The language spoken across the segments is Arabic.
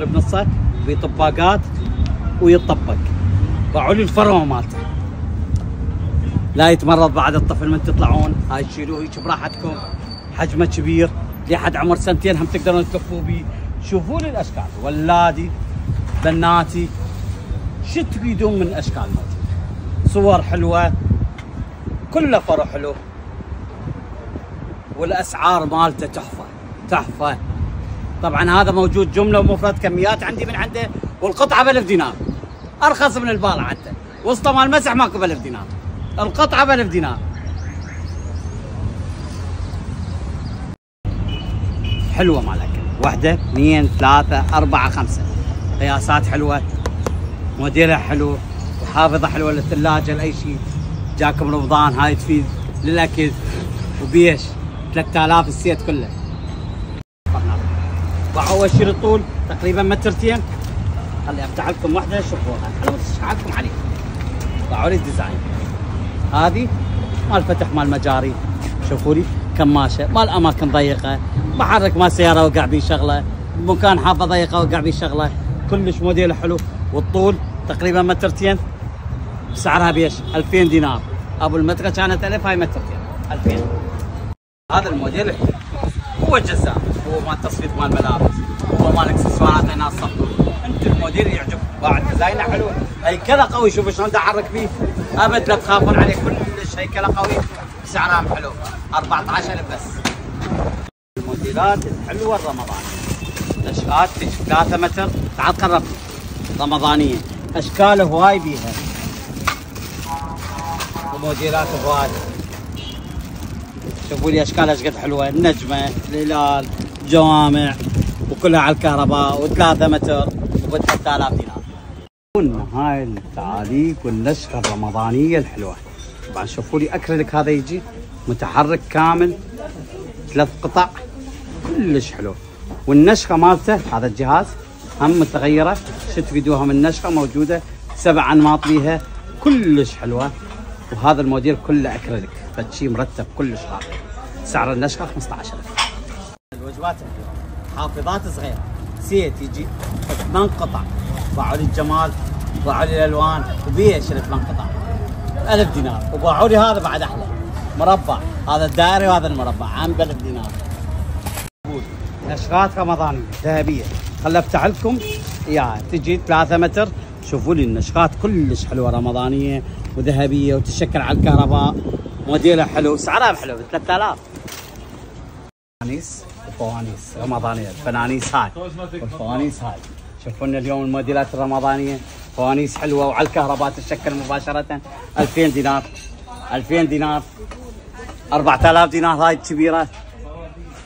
بنصه بطباقات ويطبق. باعوا لي الفروه مالته. لا يتمرض بعد الطفل من تطلعون. هاي تشيلوه هيك براحتكم. حجمه كبير. لحد عمر سنتين هم تقدرون تكفوا به شوفوا لي الأشكال. ولادي بناتي شو تريدون من اشكال موجود صور حلوة. كله فرو حلو والأسعار مالته تحفة. تحفة. طبعا هذا موجود جملة ومفرد كميات عندي من عنده والقطعة ب 1000 دينار أرخص من البالة حتى وسطه مال مسح ماكو ب 1000 دينار القطعة ب 1000 دينار حلوة مالك. واحدة اثنين ثلاثة أربعة خمسة. قياسات حلوة موديلها حلو وحافظه حلوة للثلاجة لأي شيء. جاكم رمضان هاي تفيد للأكل. وبيش 3000 ال set كله. باعوا شير الطول تقريبا مترتين. خلي أفتح لكم واحدة شوفوها على مود لكم عليه باعوا لي ال design. هذه مال فتح مال مجاري. شوفوا لي كماشه مال أماكن ضيقة. محرك مال سيارة وقع بيه شغلة. مكان حافة ضيقة وقع بيه شغلة. كلش موديل حلو. والطول تقريبا مترتين. سعرها بيش 2000 دينار. أبو المترة كانت 1000 هاي مترتين. 2000 هذا الموديل هو الجزاء هو مال تصفيط مال ملابس هو مال اكسسوارات هنا الصف أنت الموديل يعجبك. بعد ديزاينه حلو هيكله قوي. شوف شلون احرك فيه. أبد لا تخافون عليه. كلش هيكله قوي؟ سعرها حلو. 14000 بس. الموديلات الحلوة الرمضانيه الاشكال تجي 3 متر. تعال قرب. رمضانية. أشكال هواي بيها. وموديلات هواي. شوفوا لي أشكال إيش قد حلوة. النجمة الهلال جوامع وكلها على الكهرباء و3 متر وب 3000 دينار. هاي التعاليق والنسخة الرمضانية الحلوة. طبعا شوفوا لي اكريليك هذا يجي متحرك كامل ثلاث قطع كلش حلو. والنشخه مالته هذا الجهاز هم متغيرة. شو تريدوها من النشخه موجودة سبع أنماط بيها كلش حلوة. وهذا الموديل كله اكريليك فشي مرتب كلش راقي سعر النشخه 15000 الوجبات حافظات صغيرة. set يجي ثمان قطع. باوعوا لي الجمال باوعوا لي الألوان وبيه شريت ثمان قطع. 1000 دينار. وباوعوا لي هذا بعد أحلى. مربع. هذا الدائري وهذا المربع. عام ب 1000 دينار. نشرات رمضانيه ذهبية. خل أفتح لكم. اياها تجي 3 متر. شوفوا لي النشرات كلش حلوة رمضانية وذهبية وتشكل على الكهرباء. موديلها حلو سعرها حلو ب 3000 فوانيس وفوانيس رمضانية الفنانيس هاي والفوانيس هاي. شوفوا لنا اليوم الموديلات الرمضانية فوانيس حلوة وعلى الكهرباء تشكل مباشرة 2000 دينار 2000 دينار 4000 دينار هاي الكبيرة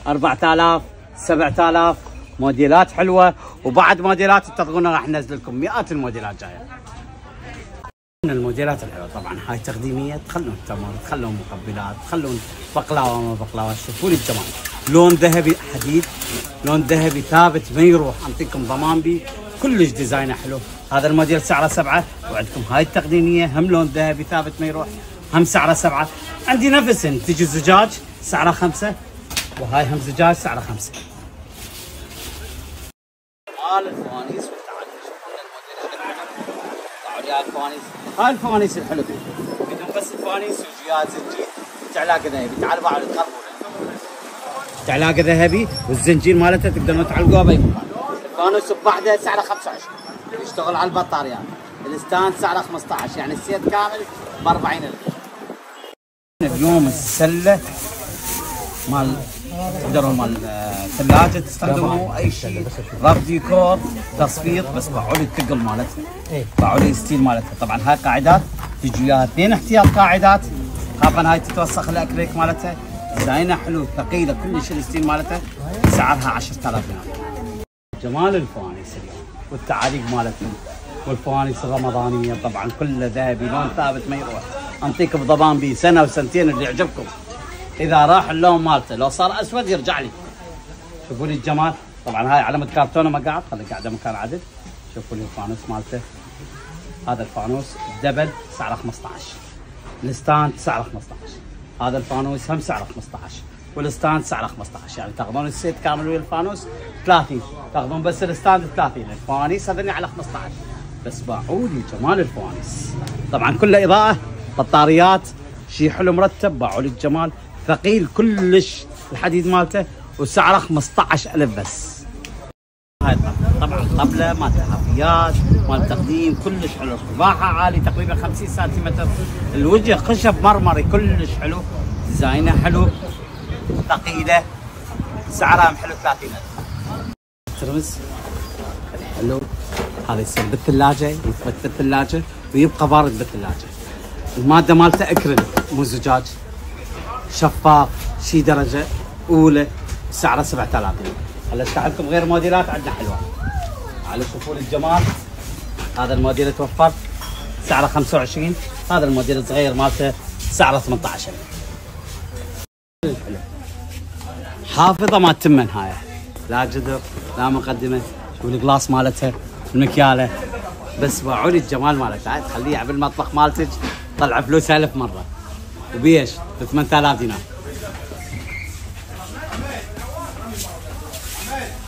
4000 7000 موديلات حلوة وبعد موديلات تترقون راح ننزل لكم مئات الموديلات جاية. الموديلات الحلوة. طبعا هاي تقديمية تخلون تمر تخلون مقبلات تخلون بقلاوة ما بقلاوة شوفوا لي الجمال لون ذهبي حديد لون ذهبي ثابت ما يروح. أعطيكم ضمان بي. كلش ديزاينه حلو. هذا الموديل سعره سبعة. وعندكم هاي التقديمية. هم لون ذهبي ثابت ما يروح. هم سعره سبعة. عندي نفس تجي زجاج سعره خمسة. وهاي هم زجاج سعره خمسة مال الفوانيس الفوانيس. هاي الفوانيس الحلوه بدون بس الفوانيس وجيات زنجير تعلاقه ذهبي. تعال تقربوا تعلاقه ذهبي والزنجير مالته تقدرون تعلقوها بأي مكان. الفانوس بوحده سعره 25 يشتغل على البطاريات ال stand سعره 15 يعني ال set كامل ب 40000 اليوم السلة مال تقدروا مال ثلاجه تستخدموا أي شيء. رف ديكور تصفيط بس باوعوا لي الثقل مالتها. باوعوا لي steel مالتها. طبعا هاي قاعدات تجي وياها اثنين احتياط قاعدات. خاف هاي تتوسخ الأكريليك مالتها. design ها حلو ثقيلة كلش ال steel مالتها. سعرها 10000 دينار جمال الفوانيس اليوم والتعاليق مالتهم. والفوانيس الرمضانية طبعا كلها ذهبي لون ثابت ما يروح. أنطيك بضمان بيه سنة وسنتين اللي يعجبكم. إذا راح اللون مالته لو صار أسود يرجع لي. شوفوا لي الجمال. طبعا هاي علامة كرتونه مقعد خلي قاعدة مكان عدل. شوفوا لي الفانوس مالته. هذا الفانوس double سعره 15 ال stand سعره 15 هذا الفانوس هم سعره 15 وال stand سعره 15 يعني تاخذون ال set كامل ويا الفانوس 30 تاخذون بس ال stand 30 الفوانيس هذني على 15 بس باوعوا لي جمال الفوانيس. طبعا كله إضاءة بطاريات شيء حلو مرتب باوعوا لي الجمال. ثقيل كلش. الحديد مالته وسعره 15000 بس. هاي طبعا طبلة مال حافيات مال تقديم كلش حلو. ارتفاعها عالي تقريبا 50 سنتيمتر. الوجه خشب مرمري كلش حلو. ديزاينها حلو. ثقيلة. سعرها حلو 30000 ترمز حلو. هذا يصير بالثلاجة يثبت بالثلاجة ويبقى بارد بالثلاجة. المادة مالته اكريل مو زجاج. شفاف شي درجة أولى. سعره 7000 هلا اشرح لكم غير موديلات عندنا حلوة. على شوفوا الجمال. هذا الموديل توفر. سعره 25 هذا الموديل الصغير مالته. سعره 18 حافظة ما تمن هاي لا جدر لا مقدمة. والقلاص مالتها المكيالة. بس باعوا لي الجمال مالتها تخليها بالمطبخ مالتك. طلع فلوسها ألف مرة. وبيش ب 8000 دينار. Hey.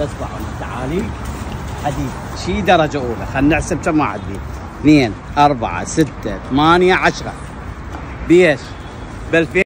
بس التعاليق حديد شي درجة أولى؟ خلينا نحسب كم واحد بيه اثنين أربعة ستة ثمانية عشرة. بيش ب